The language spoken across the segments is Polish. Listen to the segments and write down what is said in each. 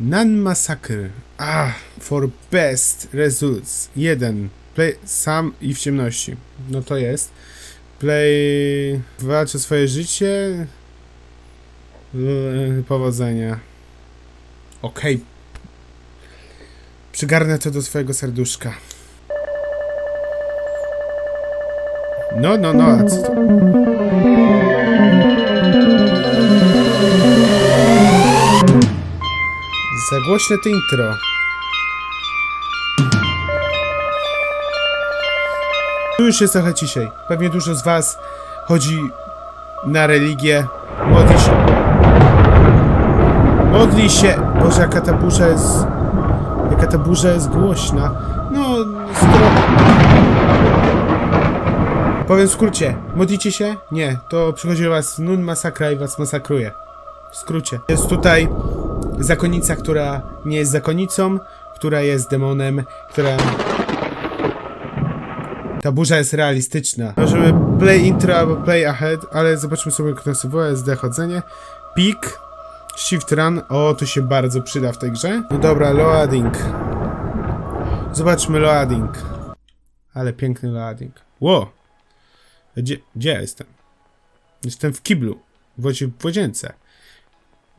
Nan Massacre. Ah, for best results. Jeden. Play sam i w ciemności. No to jest. Play. Walcz o swoje życie. Powodzenia. Okej. Przygarnę to do swojego serduszka. No, no, no, a co to? Za głośne to intro. Tu już jest trochę ciszej. Pewnie dużo z was chodzi na religię, modli się. Modli się! Boże, jaka ta burza jest... Jaka ta burza jest głośna. No, skoro... Powiem w skrócie. Modlicie się? Nie. To przychodzi do was nun masakra i was masakruje. W skrócie. Jest tutaj zakonnica, która nie jest zakonnicą, która jest demonem, która... Ta burza jest realistyczna. Możemy play intro albo play ahead, ale zobaczmy sobie klasowo SD chodzenie. Peak, shift run, o to się bardzo przyda w tej grze. No dobra, loading. Zobaczmy loading. Ale piękny loading. Ło! Gdzie, gdzie ja jestem? Jestem w kiblu. W, łodzie, w.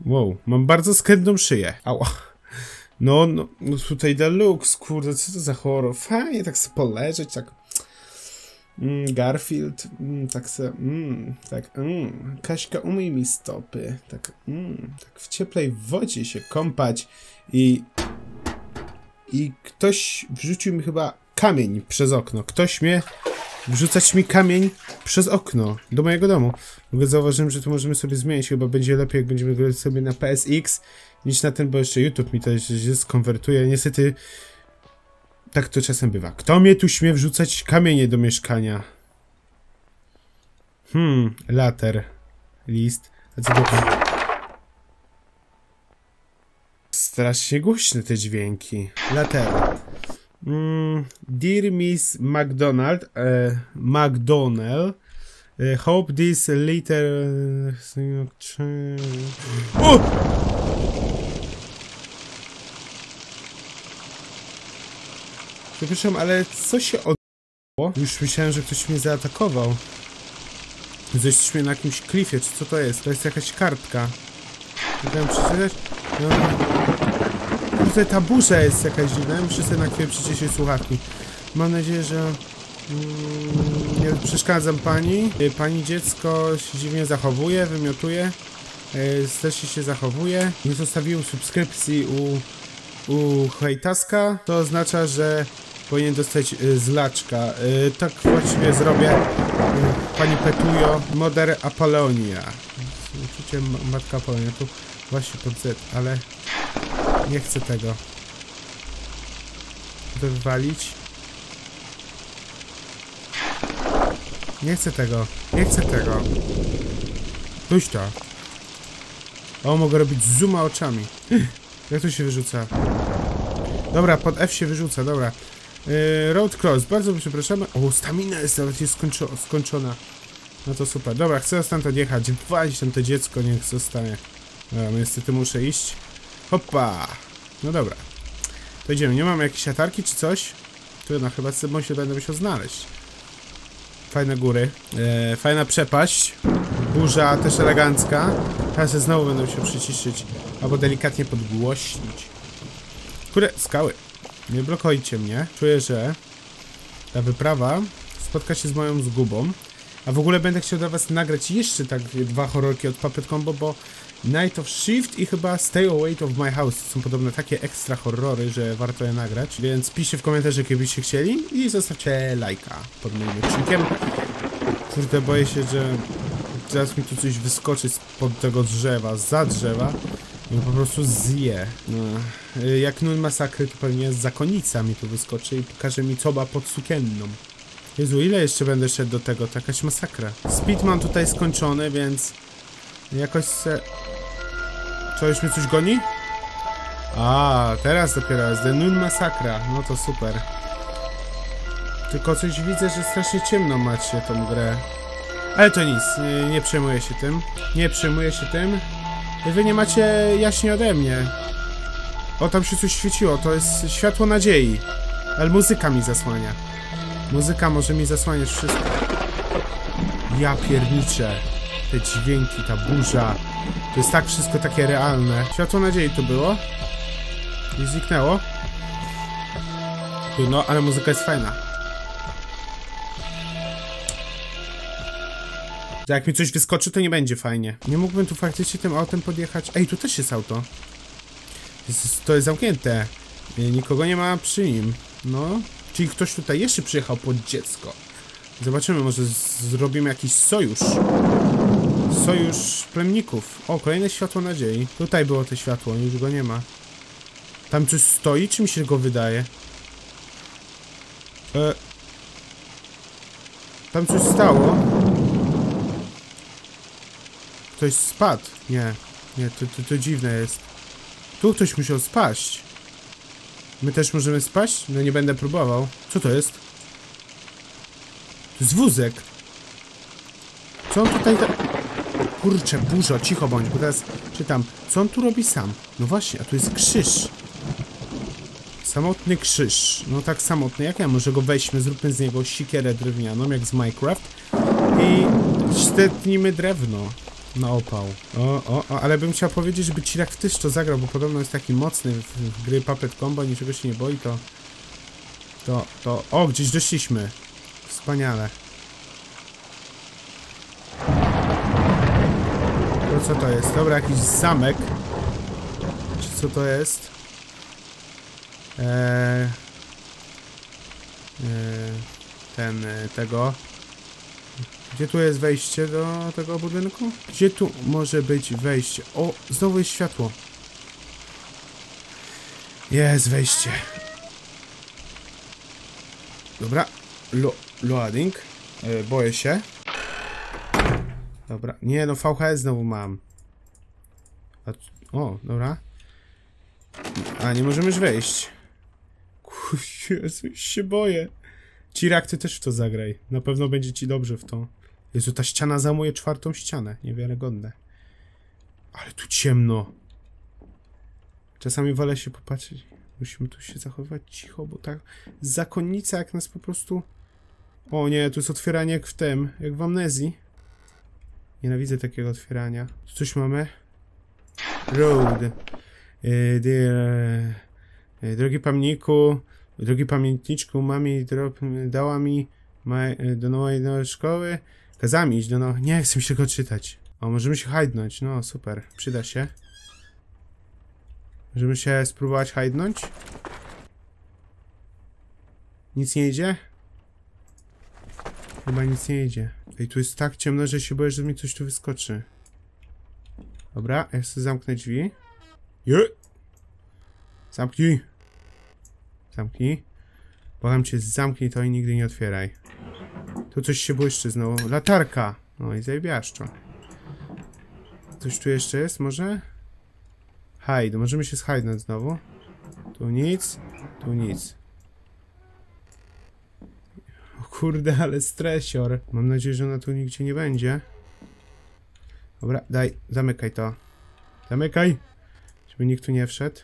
Wow, mam bardzo skrętną szyję. Ała. No, no, no tutaj deluxe, kurde, co to za horror? Fajnie tak sobie poleżeć, tak... Mm, Garfield, mm, tak se, mm, tak, mm, Kaśka umyj mi stopy, tak, mm, tak w cieplej wodzie się kąpać i... I ktoś wrzucił mi chyba kamień przez okno. Ktoś mnie... Wrzucać mi kamień przez okno do mojego domu. W ogóle zauważyłem, że tu możemy sobie zmienić. Chyba będzie lepiej, jak będziemy grać sobie na PSX niż na ten, bo jeszcze YouTube mi to się skonwertuje. Niestety tak to czasem bywa. Kto mnie tu śmie wrzucać kamienie do mieszkania? Hmm, later. List. A co to? Strasznie głośne te dźwięki. Later. Dear Miss McDonald, uh, McDonald, uh, hope this later... O! Przepraszam, ale co się odbyło? Już myślałem, że ktoś mnie zaatakował. Jesteśmy na jakimś klifie, czy co to jest? To jest jakaś kartka. Mogę przeczytać? No. Tutaj ta burza jest jakaś dziwna. Muszę sobie na chwilę przyciszyć słuchawki. Mam nadzieję, że mm, przeszkadzam pani. Y, Pani dziecko się dziwnie zachowuje, wymiotuje. y, Strasznie się zachowuje. Nie zostawiłem subskrypcji u, u hejtaska. To oznacza, że powinien dostać y, zlaczka. Tak właściwie zrobię. Pani Petujo, Moder Apolonia. Uczucie Matka Apolonia. Tu właśnie pod Z, ale nie chcę tego. Wywalić. Nie chcę tego. Nie chcę tego. Tuś to. O, mogę robić zooma oczami. Jak to się wyrzuca? Dobra, pod F się wyrzuca, dobra. Yy, road cross, bardzo przepraszamy. O, stamina jest nawet jest skończo skończona. No to super. Dobra, chcę stąd odjechać. Walić tam to dziecko, niech zostanie. Dobra, niestety muszę iść. Hoppa! No dobra. To idziemy. Nie mam jakiejś latarki czy coś? Trudno, chyba z się będę musiał znaleźć. Fajne góry. E, fajna przepaść. Burza też elegancka. Teraz znowu będę musiał przyciszyć. Albo delikatnie podgłośnić. Które skały. Nie blokujcie mnie. Czuję, że ta wyprawa spotka się z moją zgubą. A w ogóle będę chciał dla was nagrać jeszcze tak dwa horrorki od Puppet Combo, bo Night of Shift i chyba Stay Away of My House są podobne takie ekstra horrory, że warto je nagrać. Więc piszcie w komentarzach, jakbyście chcieli i zostawcie lajka pod moim odcinkiem. Kurde, boję się, że zaraz mi tu coś wyskoczy spod tego drzewa, za drzewa. I po prostu zje. No. Y, Jak nun masakry, to pewnie zakonica mi tu wyskoczy i pokaże mi coba pod sukienną. Jezu, ile jeszcze będę szedł do tego? To jakaś masakra. Speed mam tutaj skończony, więc jakoś se... Co, już mnie coś goni? A, teraz dopiero jest The Nun Masakra. No to super. Tylko coś widzę, że strasznie ciemno macie tą grę. Ale to nic, nie, nie przejmuję się tym. Nie przejmuję się tym. wy nie macie jaśnie ode mnie. O, tam się coś świeciło, to jest światło nadziei. Ale muzyka mi zasłania. Muzyka może mi zasłaniać wszystko. Ja pierniczę. Te dźwięki, ta burza. To jest tak wszystko takie realne. Światło nadziei to było. I zniknęło. No, ale muzyka jest fajna. Jak mi coś wyskoczy, to nie będzie fajnie. Nie mógłbym tu faktycznie tym autem podjechać. Ej, tu też jest auto. To jest zamknięte. Nikogo nie ma przy nim. No. Czyli ktoś tutaj jeszcze przyjechał pod dziecko. Zobaczymy, może zrobimy jakiś sojusz. Sojusz plemników. O, kolejne światło nadziei. Tutaj było to światło, już go nie ma. Tam coś stoi, czy mi się go wydaje? E... Tam coś stało. Ktoś spadł. Nie, nie, to, to, to dziwne jest. Tu ktoś musiał spaść. My też możemy spaść? No nie będę próbował. Co to jest? To jest wózek. Co on tutaj... Kurczę, burzo, cicho bądź, bo teraz czytam. Co on tu robi sam? No właśnie, a tu jest krzyż. Samotny krzyż. No tak samotny jak ja. Może go weźmy, zróbmy z niego sikierę drewnianą, jak z Minecraft. I stetnijmy drewno na opał. O, o, o, ale bym chciał powiedzieć, żeby Cirak też to zagrał, bo podobno jest taki mocny w, w gry Puppet Combo, niczego się nie boi, to... To, to... O, gdzieś doszliśmy. Wspaniale. To co to jest? Dobra, jakiś zamek. Czy co to jest? Eee... Eee... Ten, e, tego... Gdzie tu jest wejście do tego budynku? Gdzie tu może być wejście? O, znowu jest światło. Jest wejście. Dobra. Lo loading. E, boję się. Dobra. Nie no, VHS znowu mam. O, dobra. A, nie możemy już wejść. Jezu, się boję. Cirak, ty też w to zagraj. Na pewno będzie ci dobrze w to. Jezu, ta ściana zamuje czwartą ścianę. Niewiarygodne. Ale tu ciemno. Czasami wolę się popatrzeć. Musimy tu się zachowywać cicho, bo tak zakonnica jak nas po prostu... O nie, tu jest otwieranie jak w tym, jak w amnezji. Nienawidzę takiego otwierania. Coś mamy? Road. Dear, e, drogi pamiętniku, drogi pamiętniczku, mami drop, dała mi ma, do nowej, nowej szkoły Kazami iść do no... Nie chcę mi się go czytać. O, możemy się hajdnąć. No, super. Przyda się. Możemy się spróbować hajdnąć. Nic nie idzie? Chyba nic nie idzie. Ej, tu jest tak ciemno, że się boję, że mi coś tu wyskoczy. Dobra, ja chcę zamknąć drzwi. Je! Zamknij! Zamknij. Błagam cię, zamknij to i nigdy nie otwieraj. Tu coś się błyszczy znowu. Latarka! No i zajebiaszczo. Coś tu jeszcze jest może? Hide. Możemy się schajdnąć znowu. Tu nic. Tu nic. Kurde, ale stresior. Mam nadzieję, że ona tu nigdzie nie będzie. Dobra, daj. Zamykaj to. Zamykaj! Żeby nikt tu nie wszedł.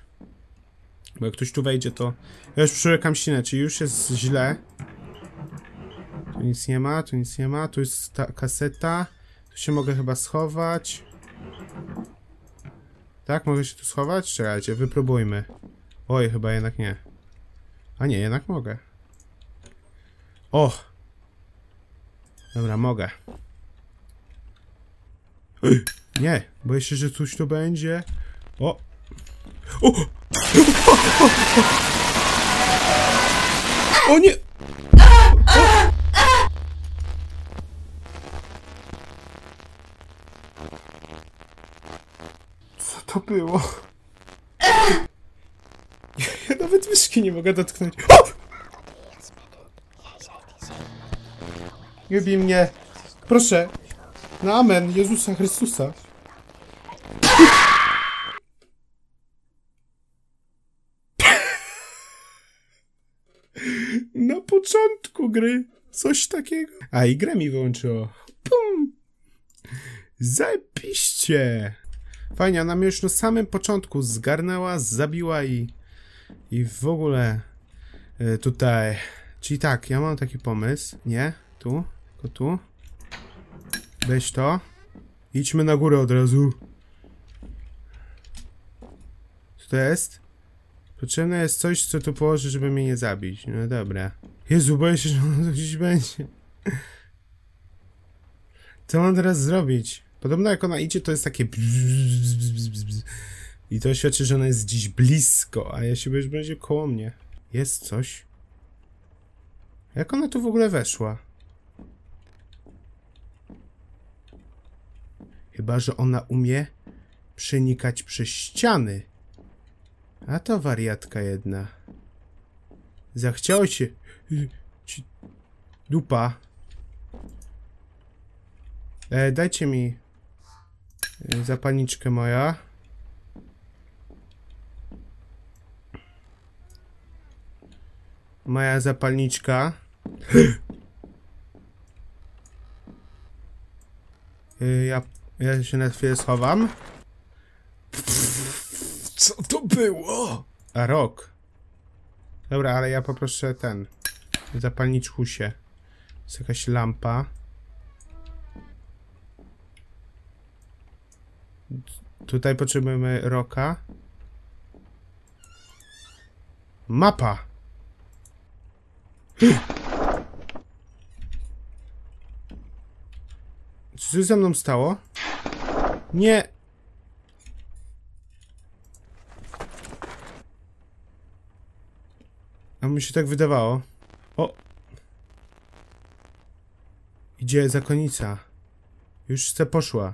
Bo jak ktoś tu wejdzie, to... Ja już przyrekam ścinę, czyli już jest źle. Tu nic nie ma, tu nic nie ma. Tu jest ta kaseta. Tu się mogę chyba schować. Tak, mogę się tu schować? Czekajcie, wypróbujmy. Oj, chyba jednak nie. A nie, jednak mogę. O! Dobra, mogę. Nie, boję się, że coś tu będzie. O! O! O, nie! to było? Ja nawet myszki nie mogę dotknąć. O! Nie mnie. Proszę. Na amen Jezusa Chrystusa. Na początku gry coś takiego. A i grę mi wyłączyło. Pum. Zapiście. Fajnie, ona mnie już na samym początku zgarnęła, zabiła i... I w ogóle... y, tutaj... Czyli tak, ja mam taki pomysł. Nie? Tu? Tylko tu? Weź to. Idźmy na górę od razu. Co to jest? Potrzebne jest coś, co tu położy, żeby mnie nie zabić. No dobra. Jezu, boję się, że ono tu gdzieś będzie. Co mam teraz zrobić? Podobno jak ona idzie, to jest takie. I to świadczy, że ona jest gdzieś blisko, a ja się boję, że będzie koło mnie. Jest coś. Jak ona tu w ogóle weszła? Chyba, że ona umie przenikać przez ściany. A to wariatka jedna. Zachciało się... Dupa. E, dajcie mi... e, Zapalniczkę moja. Moja zapalniczka. E, ja, ja się na chwilę schowam. Co to było? A rok. Dobra, ale ja poproszę ten. Zapalniczkusie. Jest jakaś lampa. Tutaj potrzebujemy roka. Mapa! Co się ze mną stało? Nie! A mi się tak wydawało. O! Idzie zakonnica. Już chce poszła.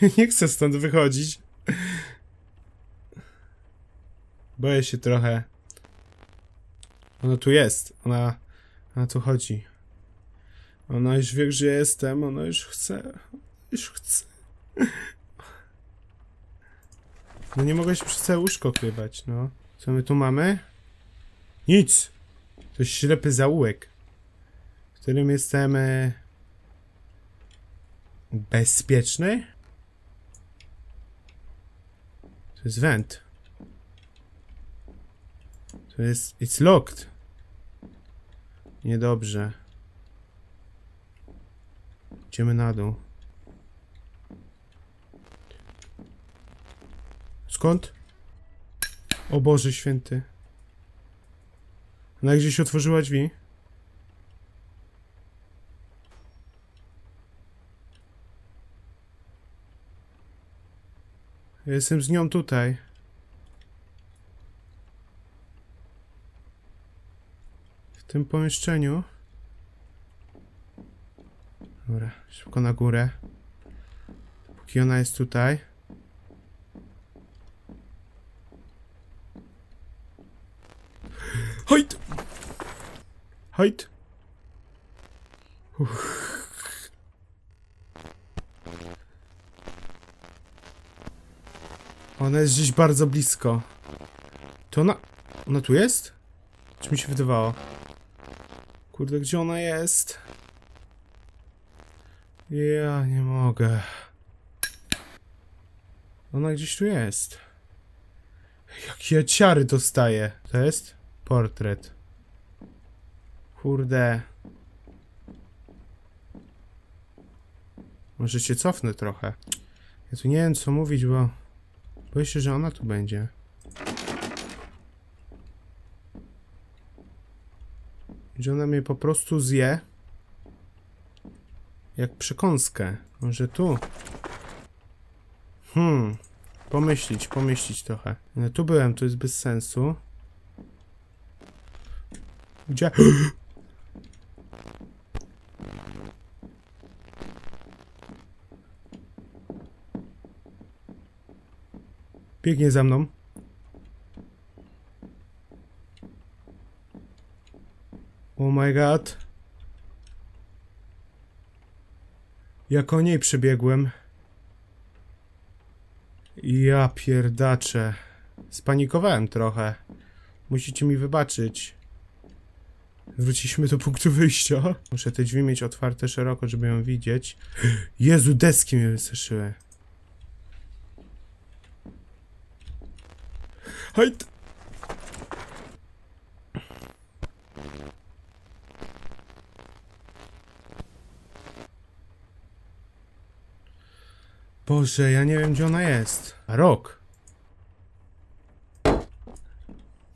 Nie chcę stąd wychodzić. Boję się trochę. Ona tu jest. Ona... Ona tu chodzi. Ona już wie, że jestem. Ona już chce. Już chce. No nie mogę się przez całe łóżko krywać, no. Co my tu mamy? Nic! To jest ślepy zaułek, w którym jestem e, bezpieczny. To jest went. To jest... It's locked. Niedobrze. Idziemy na dół. Skąd? O Boże święty. Ona gdzieś otworzyła drzwi. Jestem z nią tutaj. W tym pomieszczeniu. Dobra, szybko na górę. Póki ona jest tutaj. Hojt! Hojt! Ona jest gdzieś bardzo blisko. To ona... Ona tu jest? Czy mi się wydawało? Kurde, gdzie ona jest? Ja nie mogę. Ona gdzieś tu jest. Jakie ciary dostaję. To jest? Portret. Kurde. Może się cofnę trochę. Ja tu nie wiem co mówić, bo... Boję się, że ona tu będzie. Że ona mnie po prostu zje. Jak przekąskę. Może tu. Hmm. Pomyślić, pomyślić trochę. No tu byłem, to jest bez sensu. Gdzie? Biegnie za mną. Oh my god. Jak o niej przebiegłem. Ja pierdaczę. Spanikowałem trochę. Musicie mi wybaczyć. Wróciliśmy do punktu wyjścia. Muszę te drzwi mieć otwarte szeroko, żeby ją widzieć. Jezu, deski mnie wystraszyły. Hajt! Boże, ja nie wiem gdzie ona jest. Rok.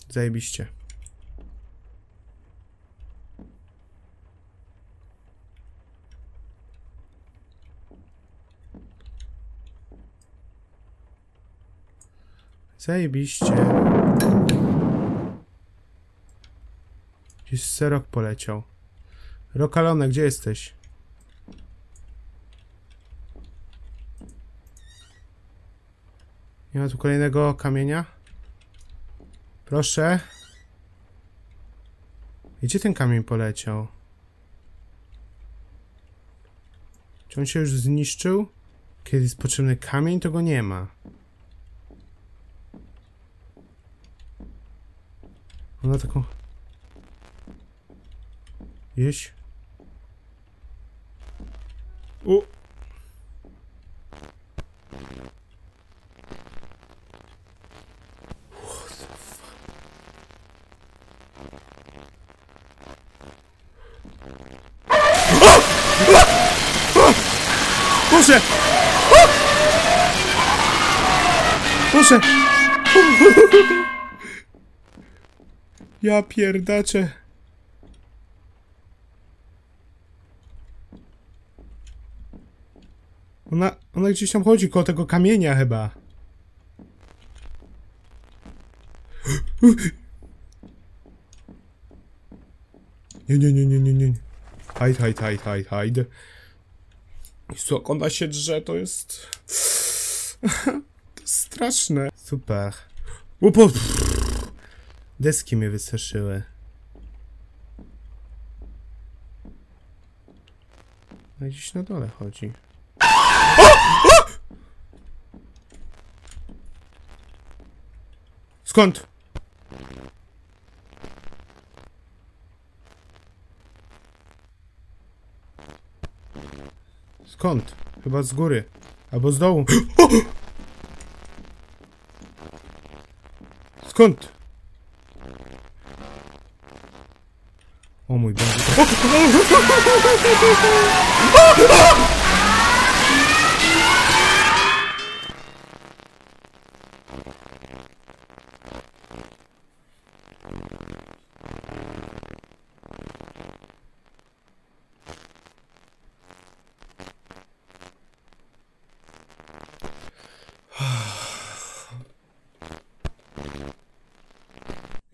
Zajebiście. Zajebiście. Gdzieś serok poleciał. Rokalone, gdzie jesteś? Nie ma tu kolejnego kamienia? Proszę. Gdzie ten kamień poleciał? Czy on się już zniszczył? Kiedy jest potrzebny kamień, to go nie ma. Ona taką... Jeś? U! Boże! Boże! Ja pierdaczę. Ona, ona gdzieś tam chodzi koło tego kamienia chyba. Nie, nie, nie, nie, nie, nie. Hajd, hajd, hajd, hajd, hajd. Jezu, jak ona się drze, to jest... to jest straszne. Super. Upo... Deski mnie wystraszyły. No gdzieś na dole chodzi. Skąd? Skąd? Chyba z góry. Albo z dołu. Skąd? O mój Boże.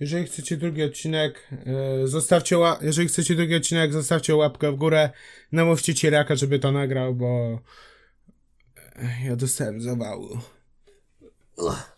Jeżeli chcecie drugi odcinek, e, zostawcie ła- jeżeli chcecie drugi odcinek, zostawcie łapkę w górę. Namówcie Cieraka, żeby to nagrał, bo e, ja dostałem zawału.